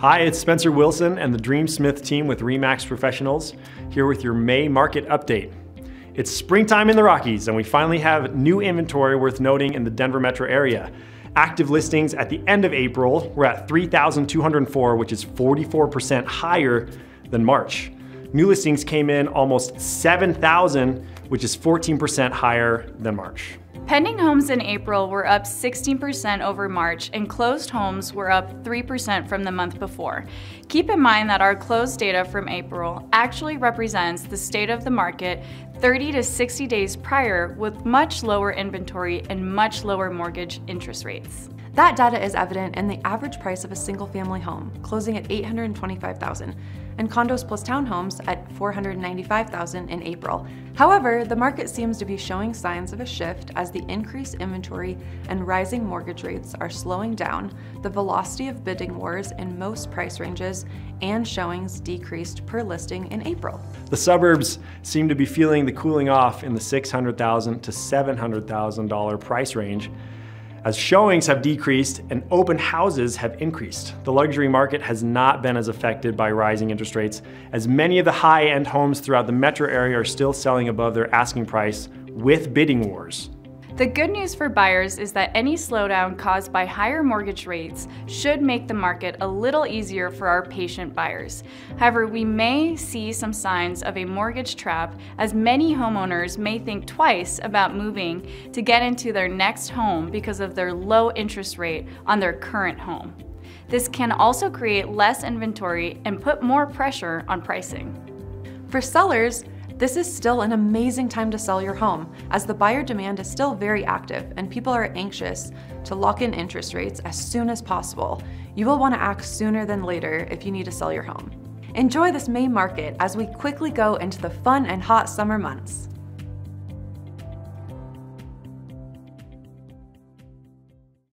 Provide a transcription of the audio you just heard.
Hi, it's Spencer Wilson and the Dreamsmith team with REMAX Professionals, here with your May market update. It's springtime in the Rockies, and we finally have new inventory worth noting in the Denver metro area. Active listings at the end of April were at 3,204, which is 44% higher than March. New listings came in almost 7,000, which is 14% higher than March. Pending homes in April were up 16% over March and closed homes were up 3% from the month before. Keep in mind that our closed data from April actually represents the state of the market 30 to 60 days prior with much lower inventory and much lower mortgage interest rates. That data is evident in the average price of a single family home, closing at 825,000, and condos plus townhomes at 495,000 in April. However, the market seems to be showing signs of a shift as the increased inventory and rising mortgage rates are slowing down the velocity of bidding wars in most price ranges and showings decreased per listing in April. The suburbs seem to be feeling the cooling off in the 600,000 to $700,000 price range as showings have decreased and open houses have increased. The luxury market has not been as affected by rising interest rates as many of the high-end homes throughout the metro area are still selling above their asking price with bidding wars. The good news for buyers is that any slowdown caused by higher mortgage rates should make the market a little easier for our patient buyers. However, we may see some signs of a mortgage trap as many homeowners may think twice about moving to get into their next home because of their low interest rate on their current home. This can also create less inventory and put more pressure on pricing. For sellers, this is still an amazing time to sell your home, as the buyer demand is still very active and people are anxious to lock in interest rates as soon as possible. You will want to act sooner than later if you need to sell your home. Enjoy this May market as we quickly go into the fun and hot summer months.